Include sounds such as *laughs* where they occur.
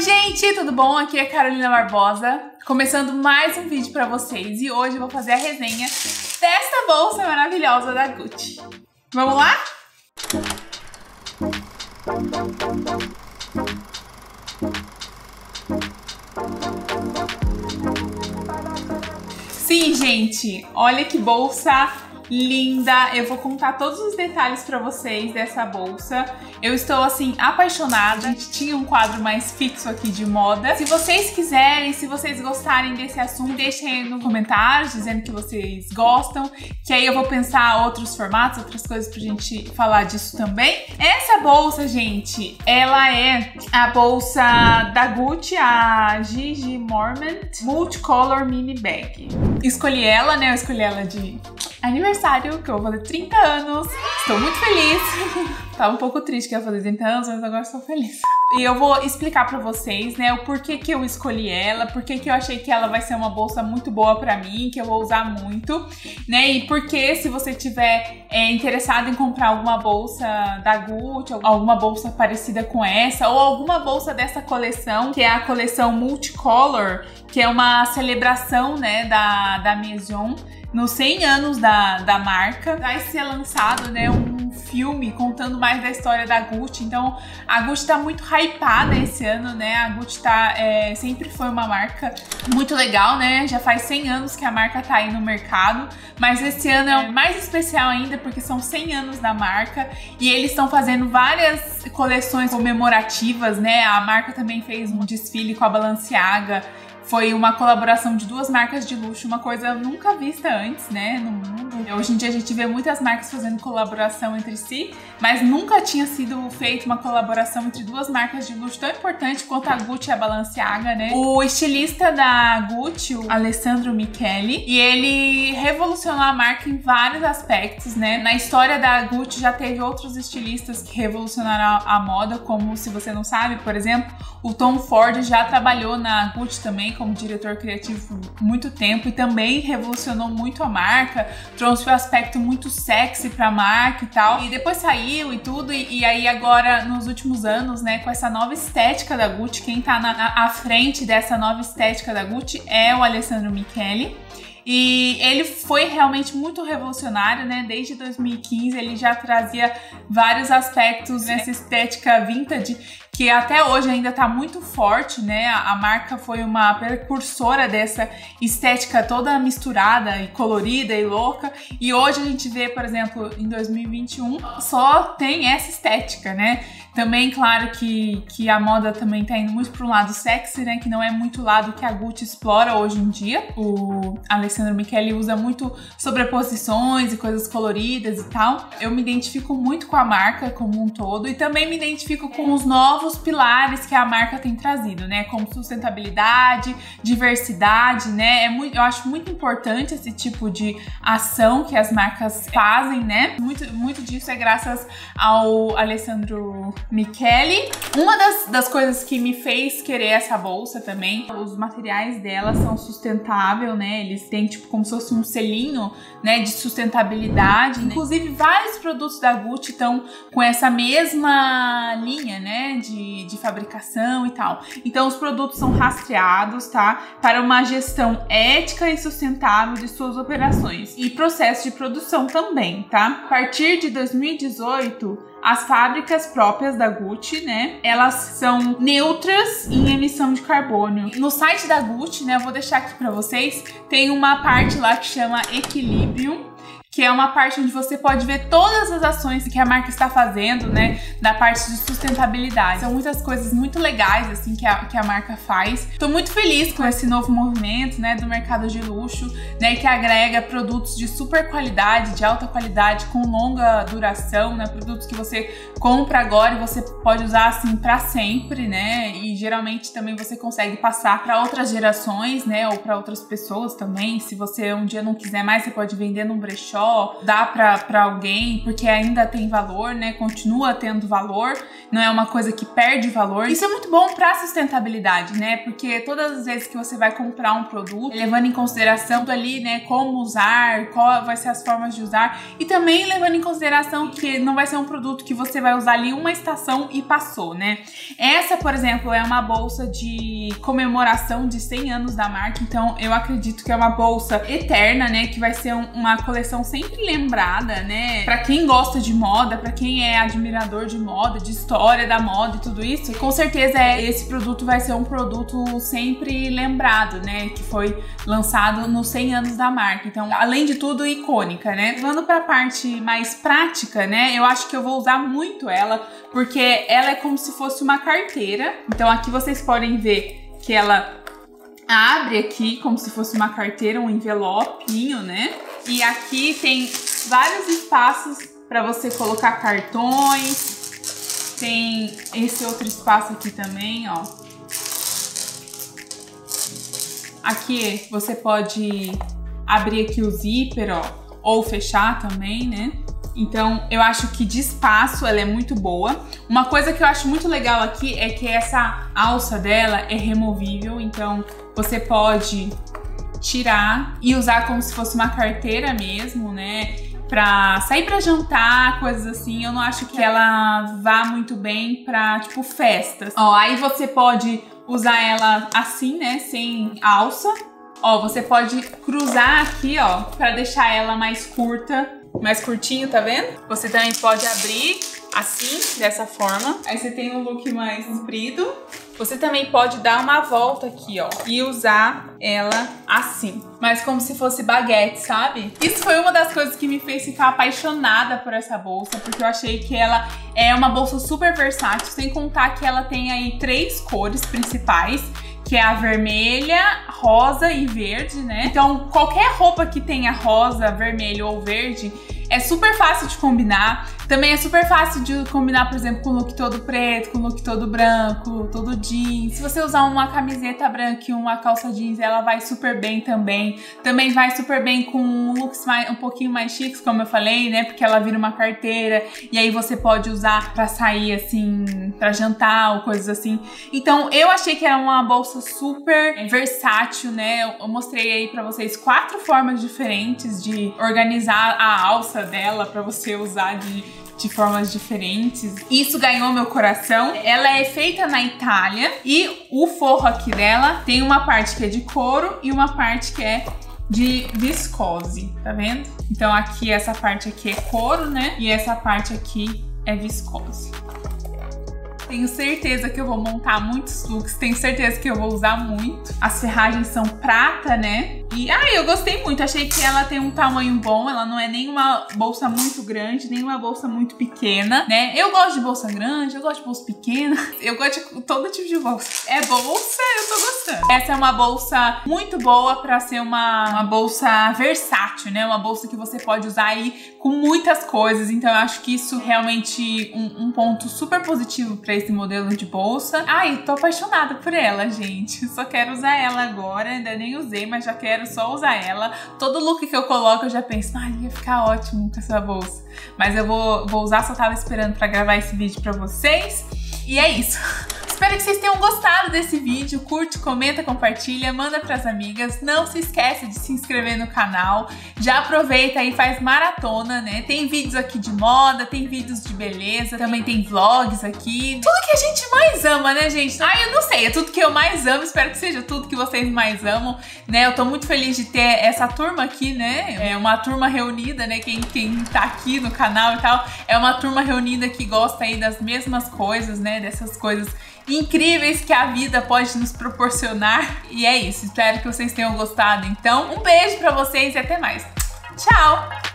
Oi, gente, tudo bom? Aqui é Carolina Barbosa, começando mais um vídeo pra vocês. E hoje eu vou fazer a resenha desta bolsa maravilhosa da Gucci. Vamos lá? Sim, gente, olha que bolsa linda. Eu vou contar todos os detalhes para vocês dessa bolsa. Eu estou assim apaixonada. A gente tinha um quadro mais fixo aqui de moda. Se vocês quiserem, se vocês gostarem desse assunto, deixem aí no comentário dizendo que vocês gostam, que aí eu vou pensar outros formatos, outras coisas pra gente falar disso também. Essa bolsa, gente, ela é a bolsa da Gucci, a Gigi Mormont Multicolor Mini Bag. Escolhi ela, né? Eu escolhi ela de aniversário, que eu vou fazer 30 anos. Estou muito feliz. *laughs* Tava um pouco triste que ia fazer 30 anos, mas agora estou feliz. E eu vou explicar pra vocês, né, o porquê que eu escolhi ela, porquê que eu achei que ela vai ser uma bolsa muito boa pra mim, que eu vou usar muito, né, e porque se você tiver é, interessado em comprar alguma bolsa da Gucci, alguma bolsa parecida com essa, ou alguma bolsa dessa coleção, que é a coleção Multicolor, que é uma celebração, né, da, da Maison, nos 100 anos da, da marca. Vai ser lançado, né, um filme contando mais da história da Gucci. Então, a Gucci tá muito hypada esse ano, né? A Gucci tá, é, sempre foi uma marca muito legal, né? Já faz 100 anos que a marca tá aí no mercado, mas esse ano é mais especial ainda porque são 100 anos da marca e eles estão fazendo várias coleções comemorativas, né? A marca também fez um desfile com a Balenciaga foi uma colaboração de duas marcas de luxo, uma coisa nunca vista antes, né, no mundo. Hoje em dia a gente vê muitas marcas fazendo colaboração entre si, mas nunca tinha sido feita uma colaboração entre duas marcas de luxo tão importante quanto a Gucci e a Balenciaga, né? O estilista da Gucci, o Alessandro Michele, e ele revolucionou a marca em vários aspectos, né? Na história da Gucci já teve outros estilistas que revolucionaram a moda, como se você não sabe, por exemplo, o Tom Ford já trabalhou na Gucci também como diretor criativo por muito tempo e também revolucionou muito a marca, trouxe um aspecto muito sexy pra marca e tal. E depois saiu e tudo, e, e aí agora, nos últimos anos, né, com essa nova estética da Gucci, quem tá na, na à frente dessa nova estética da Gucci é o Alessandro Michele. E ele foi realmente muito revolucionário, né? Desde 2015 ele já trazia vários aspectos dessa estética vintage que até hoje ainda está muito forte, né? A marca foi uma precursora dessa estética toda misturada e colorida e louca. E hoje a gente vê, por exemplo, em 2021, só tem essa estética, né? Também, claro que, que a moda também tá indo muito para um lado sexy, né? Que não é muito o lado que a Gucci explora hoje em dia. O Alessandro Michele usa muito sobreposições e coisas coloridas e tal. Eu me identifico muito com a marca como um todo e também me identifico com os novos pilares que a marca tem trazido, né? Como sustentabilidade, diversidade, né? É muito, eu acho muito importante esse tipo de ação que as marcas fazem, né? Muito, muito disso é graças ao Alessandro Michele. Uma das, das coisas que me fez querer essa bolsa também, os materiais dela são sustentáveis, né? Eles têm tipo como se fosse um selinho, né, de sustentabilidade. Inclusive vários produtos da Gucci estão com essa mesma linha, fabricação e tal. Então os produtos são rastreados, tá? Para uma gestão ética e sustentável de suas operações e processo de produção também, tá? A partir de 2018 as fábricas próprias da Gucci, né? Elas são neutras em emissão de carbono. No site da Gucci, né? Eu vou deixar aqui para vocês. Tem uma parte lá que chama Equilibrium que é uma parte onde você pode ver todas as ações que a marca está fazendo, né, da parte de sustentabilidade. São muitas coisas muito legais, assim, que a, que a marca faz. Tô muito feliz com esse novo movimento, né, do mercado de luxo, né, que agrega produtos de super qualidade, de alta qualidade, com longa duração, né, produtos que você compra agora e você pode usar, assim, para sempre, né, e geralmente também você consegue passar para outras gerações, né, ou para outras pessoas também. Se você um dia não quiser mais, você pode vender num brechó dá para alguém porque ainda tem valor, né? Continua tendo valor, não é uma coisa que perde valor. Isso é muito bom para sustentabilidade, né? Porque todas as vezes que você vai comprar um produto, levando em consideração ali, né, como usar, qual vai ser as formas de usar e também levando em consideração que não vai ser um produto que você vai usar ali uma estação e passou, né? Essa, por exemplo, é uma bolsa de comemoração de 100 anos da marca, então eu acredito que é uma bolsa eterna, né, que vai ser um, uma coleção sempre lembrada, né? Para quem gosta de moda, para quem é admirador de moda, de história da moda e tudo isso, com certeza é, esse produto vai ser um produto sempre lembrado, né, que foi lançado nos 100 anos da marca. Então, além de tudo, icônica, né? Levando para a parte mais prática, né? Eu acho que eu vou usar muito ela, porque ela é como se fosse uma carteira. Então, aqui vocês podem ver que ela abre aqui como se fosse uma carteira, um envelopinho, né? E aqui tem vários espaços para você colocar cartões. Tem esse outro espaço aqui também, ó. Aqui você pode abrir aqui o zíper, ó, ou fechar também, né? Então, eu acho que de espaço ela é muito boa. Uma coisa que eu acho muito legal aqui é que essa alça dela é removível, então você pode tirar e usar como se fosse uma carteira mesmo, né? Pra sair pra jantar, coisas assim, eu não acho que ela vá muito bem pra, tipo, festas. Ó, aí você pode usar ela assim, né, sem alça. Ó, você pode cruzar aqui, ó, pra deixar ela mais curta mais curtinho, tá vendo? Você também pode abrir assim, dessa forma. Aí você tem um look mais comprido. Você também pode dar uma volta aqui, ó, e usar ela assim, mas como se fosse baguete, sabe? Isso foi uma das coisas que me fez ficar apaixonada por essa bolsa, porque eu achei que ela é uma bolsa super versátil, sem contar que ela tem aí três cores principais que é a vermelha, rosa e verde, né? Então, qualquer roupa que tenha rosa, vermelho ou verde é super fácil de combinar. Também é super fácil de combinar, por exemplo, com look todo preto, com look todo branco, todo jeans. Se você usar uma camiseta branca e uma calça jeans, ela vai super bem também. Também vai super bem com looks mais, um pouquinho mais chiques, como eu falei, né? Porque ela vira uma carteira e aí você pode usar para sair assim, para jantar ou coisas assim. Então, eu achei que era uma bolsa super versátil, né? Eu mostrei aí para vocês quatro formas diferentes de organizar a alça dela para você usar de, de formas diferentes. Isso ganhou meu coração. Ela é feita na Itália e o forro aqui dela tem uma parte que é de couro e uma parte que é de viscose, tá vendo? Então aqui essa parte aqui é couro, né? E essa parte aqui é viscose. Tenho certeza que eu vou montar muitos looks, tenho certeza que eu vou usar muito. As ferragens são prata, né? E, ah, eu gostei muito, achei que ela tem um tamanho bom, ela não é nem uma bolsa muito grande, nem uma bolsa muito pequena, né? Eu gosto de bolsa grande, eu gosto de bolsa pequena, *laughs* eu gosto de todo tipo de bolsa. É bolsa, eu tô gostando. Essa é uma bolsa muito boa pra ser uma, uma bolsa versátil, né? Uma bolsa que você pode usar aí com muitas coisas, então eu acho que isso realmente um, um ponto super positivo pra esse modelo de bolsa. Ai, tô apaixonada por ela, gente. Só quero usar ela agora, ainda nem usei, mas já quero só usar ela. Todo look que eu coloco eu já penso, ai, ia ficar ótimo com essa bolsa. Mas eu vou, vou usar, só tava esperando pra gravar esse vídeo pra vocês. E é isso. *laughs* Espero que vocês tenham gostado desse vídeo. Curte, comenta, compartilha, manda pras amigas. Não se esquece de se inscrever no canal. Já aproveita e faz maratona, né? Tem vídeos aqui de moda, tem vídeos de beleza, também tem vlogs aqui. Tudo que a gente mais ama, né, gente? Ah, eu não sei, é tudo que eu mais amo. Espero que seja tudo que vocês mais amam, né? Eu tô muito feliz de ter essa turma aqui, né? É uma turma reunida, né? Quem, quem tá aqui no canal e tal, é uma turma reunida que gosta aí das mesmas coisas, né? Dessas coisas incríveis que a vida pode nos proporcionar. E é isso, espero que vocês tenham gostado. Então, um beijo para vocês e até mais. Tchau!